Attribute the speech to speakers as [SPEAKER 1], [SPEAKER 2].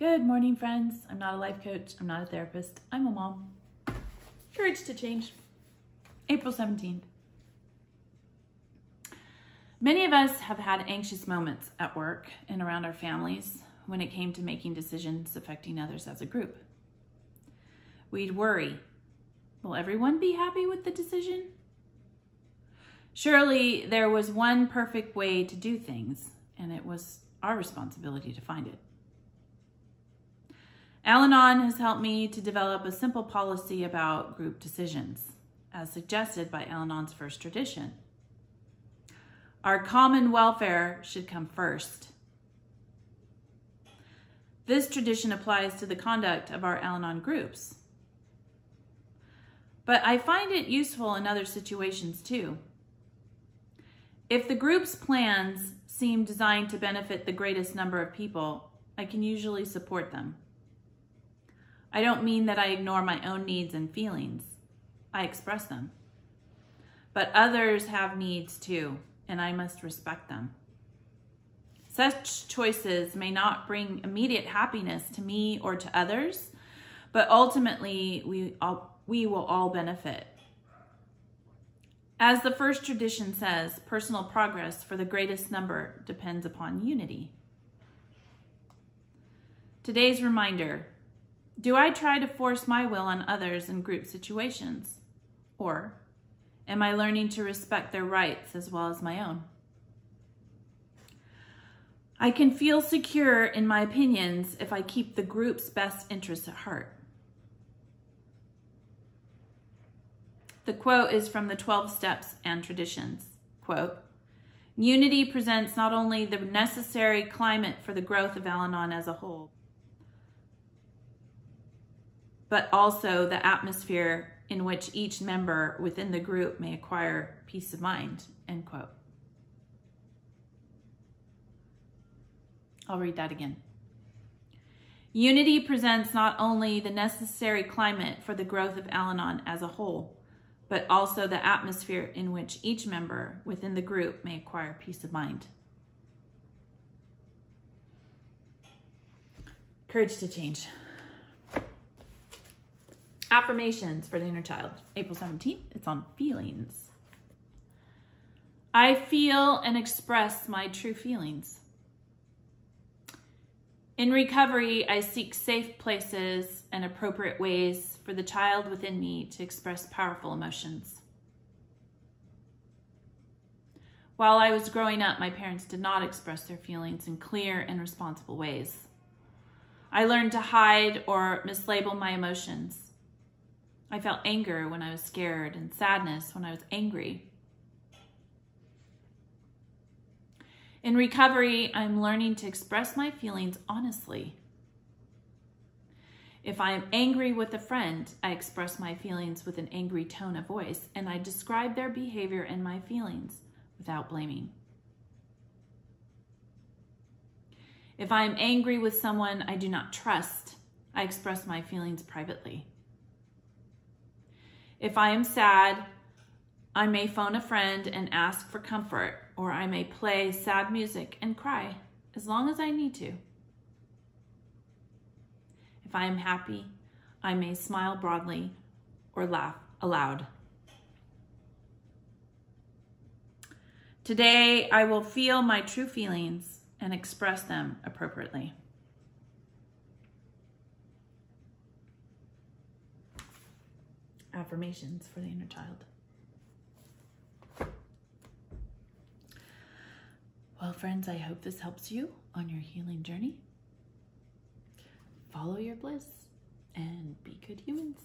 [SPEAKER 1] Good morning, friends. I'm not a life coach. I'm not a therapist. I'm a mom. Courage to change. April 17th. Many of us have had anxious moments at work and around our families when it came to making decisions affecting others as a group. We'd worry, will everyone be happy with the decision? Surely there was one perfect way to do things, and it was our responsibility to find it. Al Anon has helped me to develop a simple policy about group decisions, as suggested by Al Anon's first tradition. Our common welfare should come first. This tradition applies to the conduct of our Al Anon groups. But I find it useful in other situations too. If the group's plans seem designed to benefit the greatest number of people, I can usually support them. I don't mean that I ignore my own needs and feelings. I express them. But others have needs too, and I must respect them. Such choices may not bring immediate happiness to me or to others, but ultimately we, all, we will all benefit. As the first tradition says, personal progress for the greatest number depends upon unity. Today's reminder do I try to force my will on others in group situations? Or am I learning to respect their rights as well as my own? I can feel secure in my opinions if I keep the group's best interests at heart. The quote is from the 12 Steps and Traditions. Quote, Unity presents not only the necessary climate for the growth of Al Anon as a whole, but also the atmosphere in which each member within the group may acquire peace of mind, end quote. I'll read that again. Unity presents not only the necessary climate for the growth of Al Anon as a whole, but also the atmosphere in which each member within the group may acquire peace of mind. Courage to change. Affirmations for the inner child, April 17th. It's on feelings. I feel and express my true feelings. In recovery, I seek safe places and appropriate ways for the child within me to express powerful emotions. While I was growing up, my parents did not express their feelings in clear and responsible ways. I learned to hide or mislabel my emotions. I felt anger when I was scared and sadness when I was angry. In recovery, I'm learning to express my feelings honestly. If I am angry with a friend, I express my feelings with an angry tone of voice and I describe their behavior and my feelings without blaming. If I am angry with someone I do not trust, I express my feelings privately. If I am sad, I may phone a friend and ask for comfort, or I may play sad music and cry as long as I need to. If I am happy, I may smile broadly or laugh aloud. Today, I will feel my true feelings and express them appropriately. Affirmations for the inner child. Well, friends, I hope this helps you on your healing journey. Follow your bliss and be good humans.